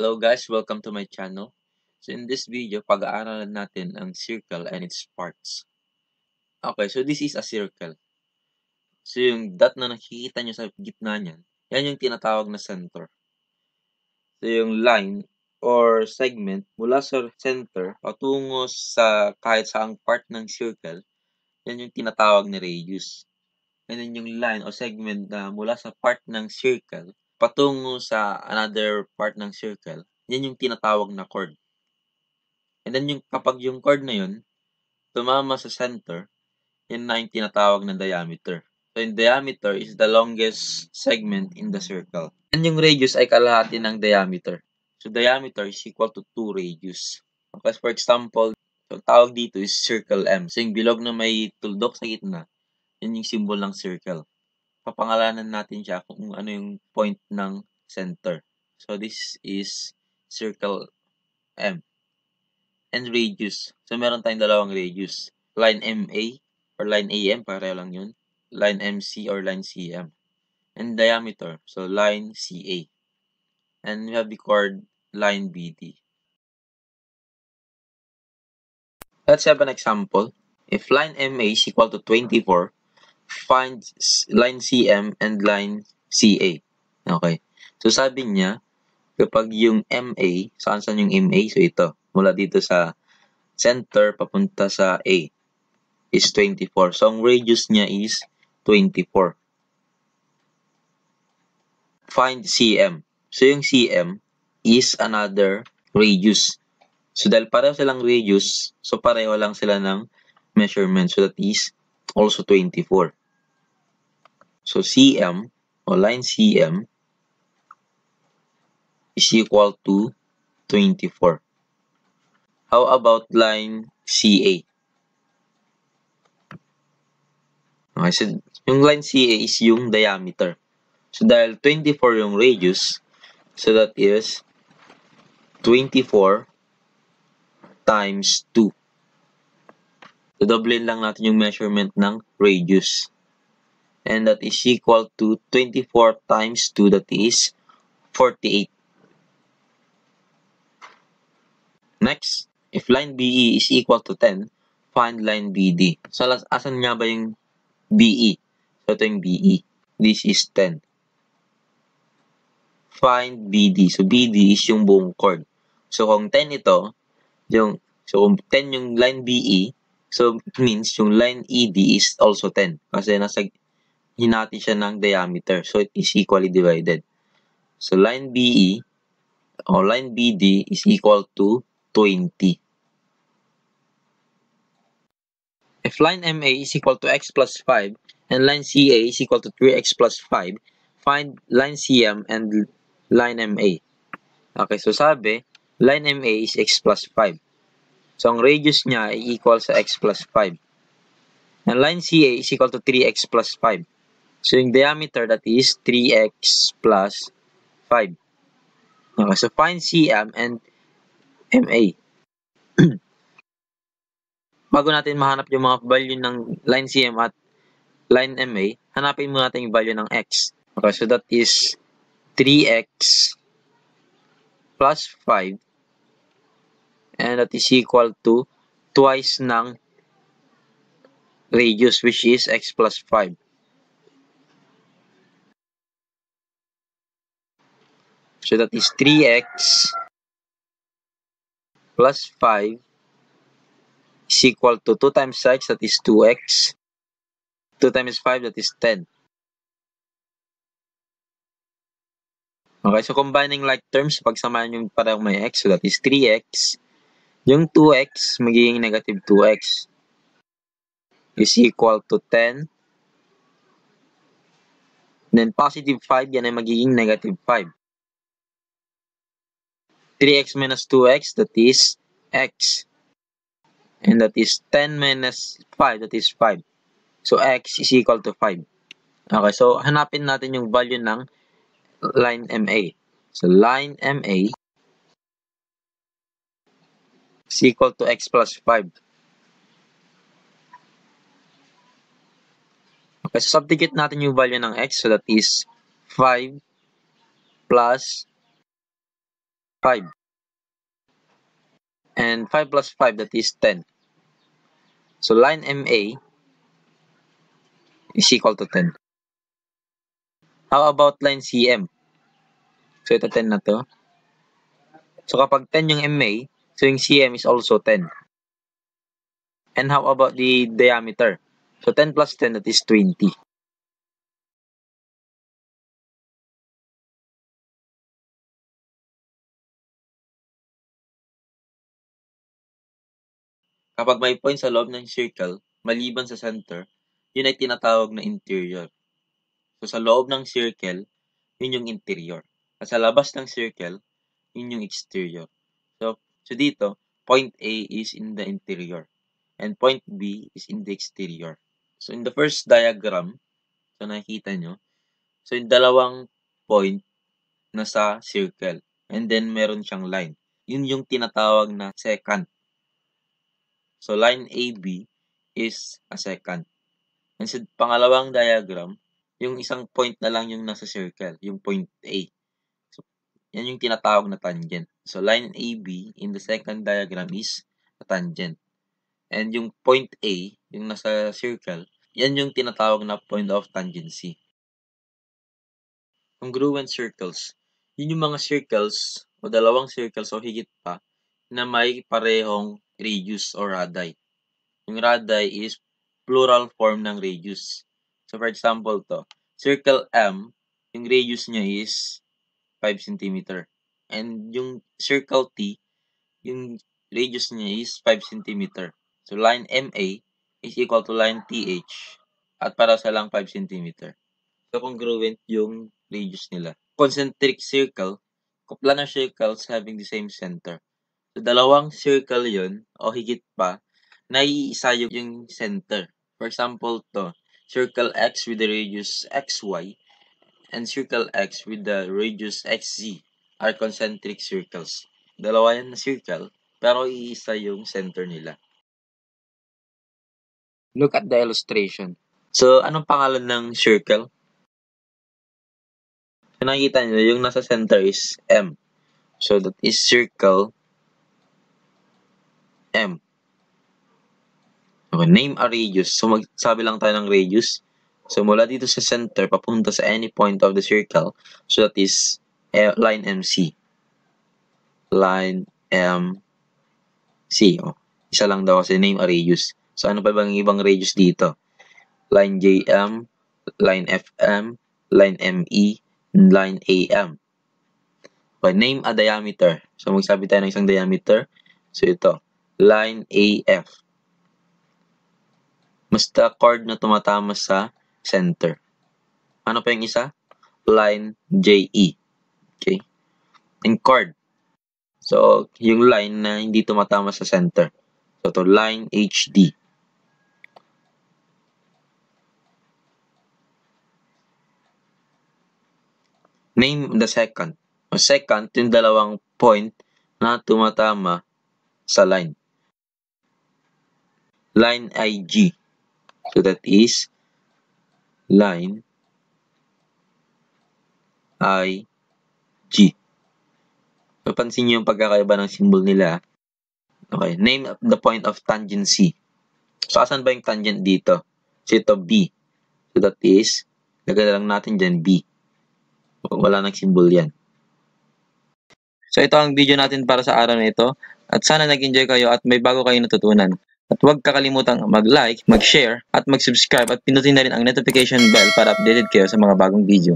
Hello guys, welcome to my channel. So in this video, pag-aaralan natin ang circle and its parts. Okay, so this is a circle. So yung dot na nakikita nyo sa gitna niyan, yan yung tinatawag na center. So yung line or segment mula sa center patungo sa kahit saang part ng circle, yan yung tinatawag na radius. And then yung line o segment na mula sa part ng circle patungo sa another part ng circle, yan yung tinatawag na chord. And then yung kapag yung chord na yun, tumama sa center, yan na yung tinatawag na diameter. So yung diameter is the longest segment in the circle. And yung radius ay kalahati ng diameter. So diameter is equal to 2 radius. Because for example, so tawag dito is circle M. So yung bilog na may tuldok sa gitna, yun yung symbol ng circle papangalanan natin siya kung ano yung point ng center. So, this is circle M. And radius. So, meron tayong dalawang radius. Line MA or line AM, pareho lang yun. Line MC or line CM. And diameter. So, line CA. And we have the chord line BD. Let's have an example. If line MA is equal to 24, find line CM and line CA. Okay. So, sabi niya, kapag yung MA, saan saan yung MA? So, ito. Mula dito sa center, papunta sa A, is 24. So, ang radius niya is 24. Find CM. So, yung CM is another radius. So, dahil pareho silang radius, so pareho lang sila ng measurement. So, that is also 24. So CM or line CM is equal to 24. How about line CA? Okay, so yung line CA is yung diameter. So dahil 24 yung radius, so that is 24 times 2. So, doublein lang natin yung measurement ng radius and that is equal to 24 times 2 that is 48. Next, if line BE is equal to 10, find line BD. So, asan nga ba yung BE? So, ito yung BE. This is 10. Find BD. So, BD is yung buong chord. So, kung 10 ito, yung, so, kung 10 yung line BE, so, means yung line ED is also 10. Kasi nasa hinati siya ng diameter. So, it is equally divided. So, line BE or line BD is equal to 20. If line MA is equal to x plus 5 and line CA is equal to 3x plus 5, find line CM and line MA. Okay, so sabi, line MA is x plus 5. So, ang radius niya ay equal sa x plus 5. And line CA is equal to 3x plus 5. So, yung diameter that is 3x plus 5. Okay, so find CM and MA. Bago natin mahanap yung mga value ng line CM at line MA, hanapin muna natin yung value ng x. Okay, so that is 3x plus 5 and that is equal to twice ng radius which is x plus 5. So that is 3x plus 5 is equal to 2 times x, that is 2x. 2 times 5, that is 10. Okay, so combining like terms, pagsamahan yung parang may x, so that is 3x. Yung 2x, magiging negative 2x is equal to 10. Then positive 5, yan ay magiging negative 5. 3x minus 2x, that is x. And that is 10 minus 5, that is 5. So, x is equal to 5. Okay, so hanapin natin yung value ng line MA. So, line MA is equal to x plus 5. Okay, so substitute natin yung value ng x. So, that is 5 plus 5. And 5 plus 5, that is 10. So line MA is equal to 10. How about line CM? So ito 10 na to. So kapag 10 yung MA, so yung CM is also 10. And how about the diameter? So 10 plus 10, that is 20. Kapag may point sa loob ng circle, maliban sa center, yun ay tinatawag na interior. So sa loob ng circle, yun yung interior. At sa labas ng circle, yun yung exterior. So, so dito, point A is in the interior and point B is in the exterior. So in the first diagram, so nakikita nyo, so yung dalawang point nasa circle and then meron siyang line. Yun yung tinatawag na secant. So line AB is a secant. And sa pangalawang diagram, yung isang point na lang yung nasa circle, yung point A. So, yan yung tinatawag na tangent. So line AB in the second diagram is a tangent. And yung point A, yung nasa circle, yan yung tinatawag na point of tangency. Congruent circles. Yun yung mga circles o dalawang circles o higit pa na may parehong radius or radii. Yung radii is plural form ng radius. So for example to, circle M, yung radius niya is 5 cm. And yung circle T, yung radius niya is 5 cm. So line MA is equal to line TH at para sa lang 5 cm. So congruent yung radius nila. Concentric circle, coplanar circles having the same center. Dalawang circle yon o higit pa, naiisa yung center. For example to, circle X with the radius XY and circle X with the radius XZ are concentric circles. Dalawa yan na circle, pero iisa yung center nila. Look at the illustration. So, anong pangalan ng circle? So, nakikita nyo, yung nasa center is M. So, that is circle M. Okay, name a radius. So, magsabi lang tayo ng radius. So, mula dito sa center, papunta sa any point of the circle. So, that is uh, line MC. Line MC. Oh, isa lang daw kasi name a radius. So, ano pa bang ibang radius dito? Line JM, line FM, line ME, line AM. Okay, name a diameter. So, magsabi tayo ng isang diameter. So, ito. Line AF. Basta chord na tumatama sa center. Ano pa yung isa? Line JE. Okay? And chord. So, yung line na hindi tumatama sa center. So, to line HD. Name the second. O second, yung dalawang point na tumatama sa line. Line IG. So that is line IG. Papansin niyo yung pagkakaiba ng symbol nila. Okay, name the point of tangency. So, asan ba yung tangent dito? So, ito B. So, that is, lagay lang natin dyan B. Wala nang symbol yan. So, ito ang video natin para sa araw na ito. At sana nag-enjoy kayo at may bago kayo natutunan. At huwag kakalimutang mag-like, mag-share, at mag-subscribe at pinutin na rin ang notification bell para updated kayo sa mga bagong video.